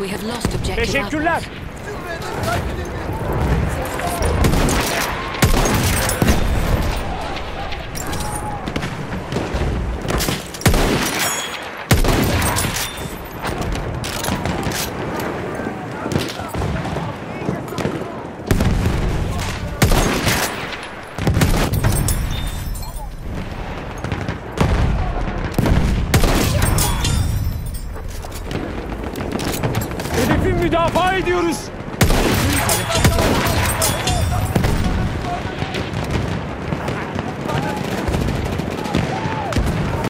We have lost objective Teşekkürler. apples. Hedefi müdafaa ediyoruz.